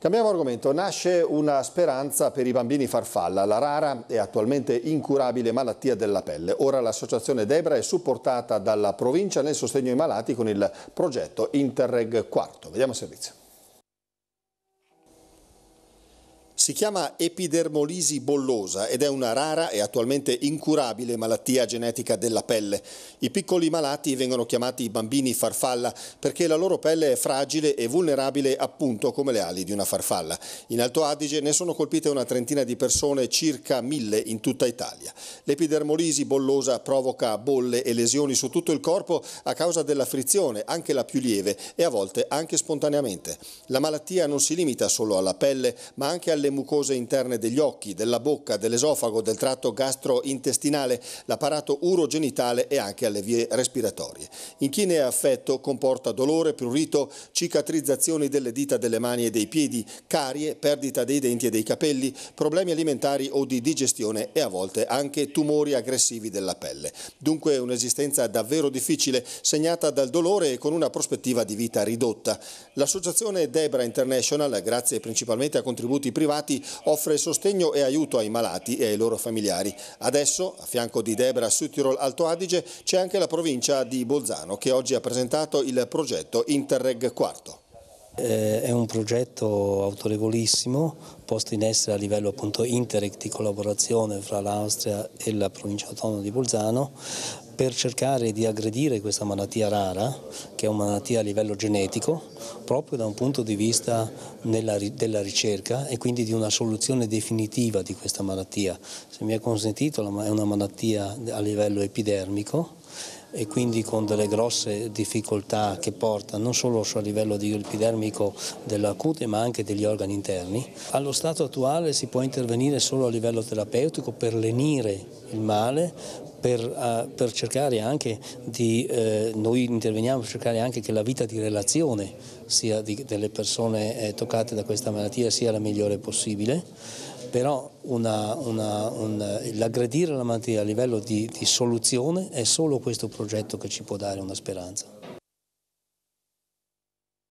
Cambiamo argomento. Nasce una speranza per i bambini farfalla, la rara e attualmente incurabile malattia della pelle. Ora l'associazione Debra è supportata dalla provincia nel sostegno ai malati con il progetto Interreg Quarto. Vediamo il servizio. Si chiama epidermolisi bollosa ed è una rara e attualmente incurabile malattia genetica della pelle. I piccoli malati vengono chiamati bambini farfalla perché la loro pelle è fragile e vulnerabile appunto come le ali di una farfalla. In Alto Adige ne sono colpite una trentina di persone, circa mille in tutta Italia. L'epidermolisi bollosa provoca bolle e lesioni su tutto il corpo a causa della frizione, anche la più lieve e a volte anche spontaneamente. La malattia non si limita solo alla pelle ma anche alle le mucose interne degli occhi, della bocca, dell'esofago, del tratto gastrointestinale, l'apparato urogenitale e anche alle vie respiratorie. In chi ne è affetto comporta dolore, prurito, cicatrizzazioni delle dita delle mani e dei piedi, carie, perdita dei denti e dei capelli, problemi alimentari o di digestione e a volte anche tumori aggressivi della pelle. Dunque un'esistenza davvero difficile, segnata dal dolore e con una prospettiva di vita ridotta. L'associazione Debra International, grazie principalmente a contributi privati, Privati offre sostegno e aiuto ai malati e ai loro familiari. Adesso, a fianco di Debra Südtirol Alto Adige, c'è anche la provincia di Bolzano che oggi ha presentato il progetto Interreg Quarto. Eh, è un progetto autorevolissimo posto in essere a livello appunto Interreg di collaborazione fra l'Austria e la provincia autonoma di Bolzano per cercare di aggredire questa malattia rara, che è una malattia a livello genetico, proprio da un punto di vista nella, della ricerca e quindi di una soluzione definitiva di questa malattia. Se mi è consentito, è una malattia a livello epidermico e quindi con delle grosse difficoltà che porta non solo a livello epidermico della cute ma anche degli organi interni. Allo stato attuale si può intervenire solo a livello terapeutico per lenire il male, per, uh, per, cercare anche di, eh, noi interveniamo per cercare anche che la vita di relazione sia di, delle persone eh, toccate da questa malattia sia la migliore possibile però l'aggredire la malattia a livello di, di soluzione è solo questo progetto che ci può dare una speranza.